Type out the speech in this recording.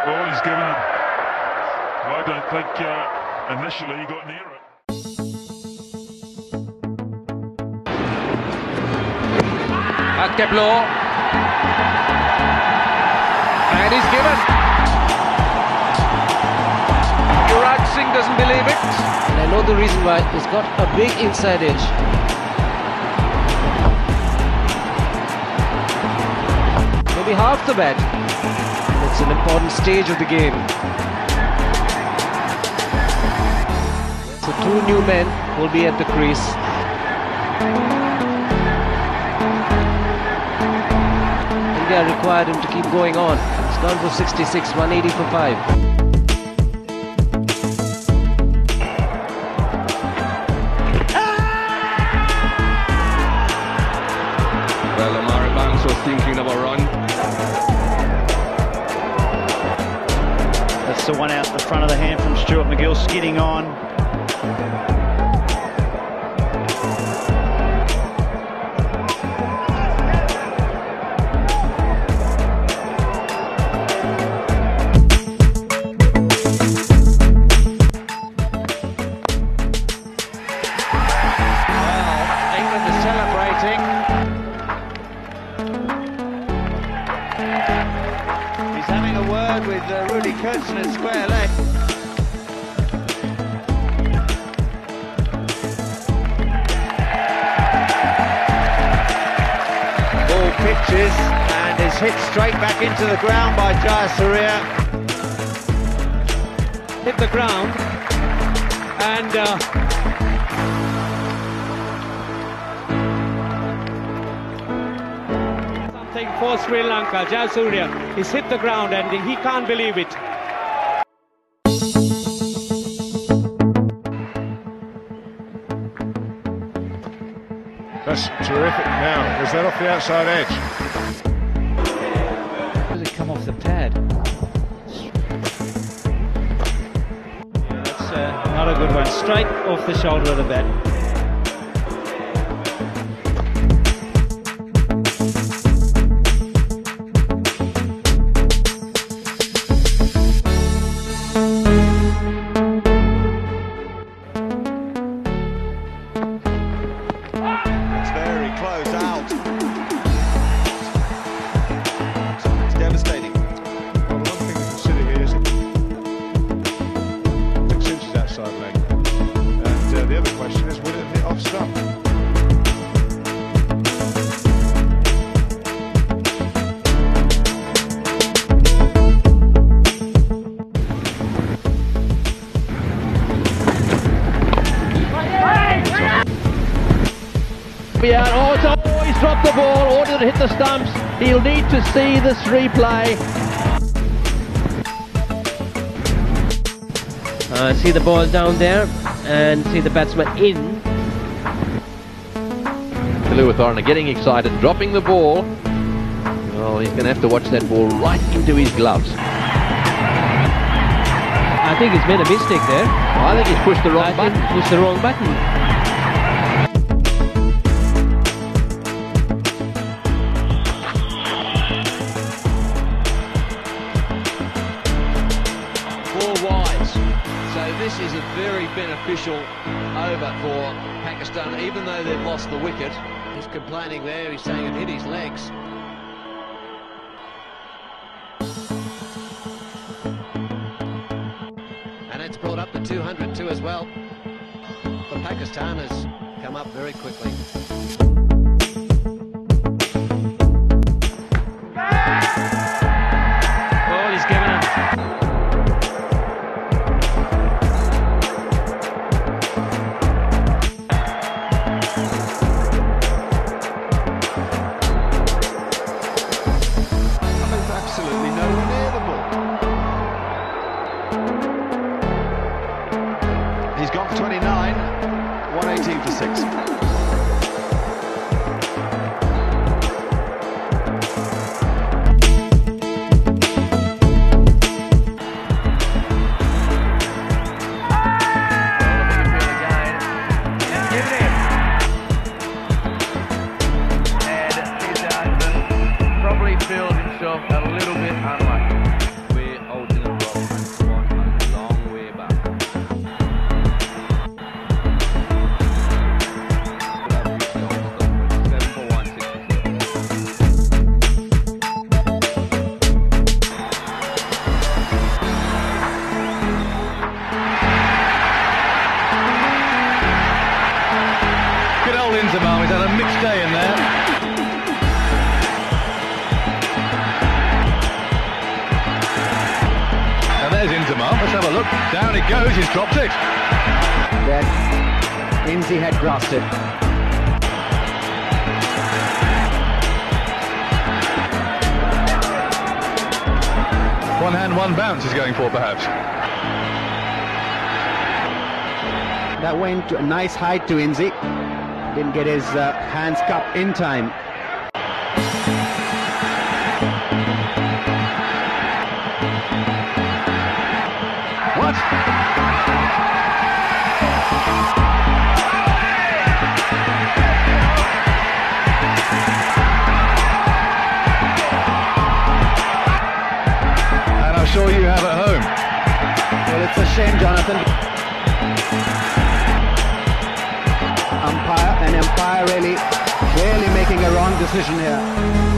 All he's given him. I don't think uh, initially he got near it. Akeblo. And he's given. Yuvraj Singh doesn't believe it. And I know the reason why. He's got a big inside edge. Maybe half the bat. An important stage of the game. So two new men will be at the crease. India required him to keep going on. It's gone for 66, 180 for 5. The one out the front of the hand from Stuart MacGill, skidding on. Word with uh, Rudi Koertzen at square leg. Ball pitches and is hit straight back into the ground by Jayasuriya. hit the ground and uh, for Sri Lanka. Jayasuriya he's hit the ground and he can't believe it. That's terrific now. Is that off the outside edge? Does it come off the pad? Yeah, that's uh, not a good one. Straight off the shoulder of the bat. Yeah, oh, it's, oh, he's dropped the ball, ordered to hit the stumps. He'll need to see this replay. Uh, see the ball down there and see the batsman in. Lewithorn are getting excited, dropping the ball. Well, he's going to have to watch that ball right into his gloves. I think he's made a mistake there. I think he's pushed the wrong I button. pushed the wrong button. This is a very beneficial over for Pakistan, even though they've lost the wicket. He's complaining there, he's saying it hit his legs. And it's brought up to 202 as well. But Pakistan has come up very quickly. 29, 118 for 6. Paul has He's had a mixed day in there. and there's Inzamam. Let's have a look. Down it goes. He's dropped it. That's Inzi had grasped it. One hand, one bounce he's going for, perhaps. That went to a nice height to Inzi. Didn't get his uh, hands cupped in time. What? And I'm sure you have at home. Well, it's a shame, Jonathan. Really, really making a wrong decision here.